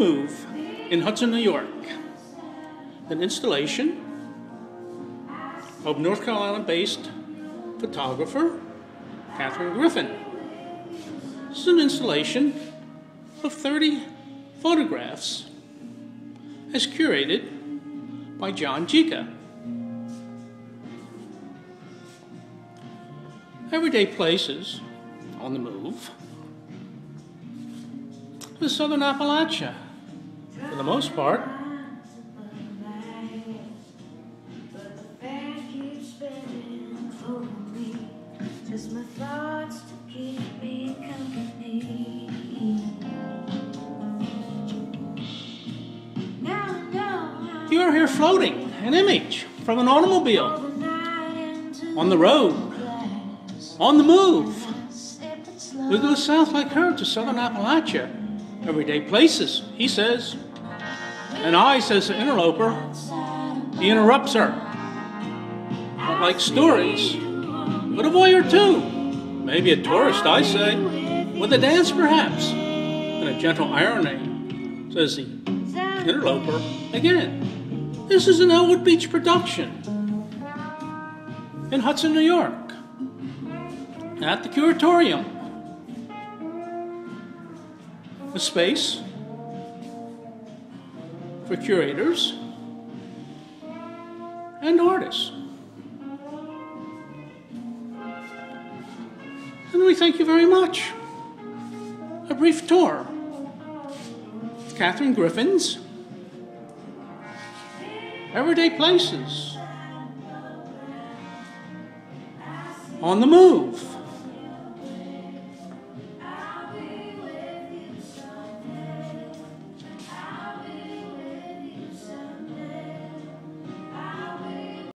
Move in Hudson, New York. An installation of North Carolina based photographer Cathryn Griffin. This is an installation of 30 photographs as curated by Jon Jicha. Everyday places on the move. The southern Appalachia, the most part. You are here floating, an image from an automobile, on the road, on the move. We go south like her to southern Appalachia, everyday places, he says. And I, says the interloper, he interrupts her. Like stories, but a voyeur too. Maybe a tourist, I say, with a dance perhaps. And a gentle irony, says the interloper again. This is an Elwood Beach production in Hudson, New York, at the Curatorium. The space for curators and artists. And we thank you very much. A brief tour. Cathryn Griffin's everyday places, on the move.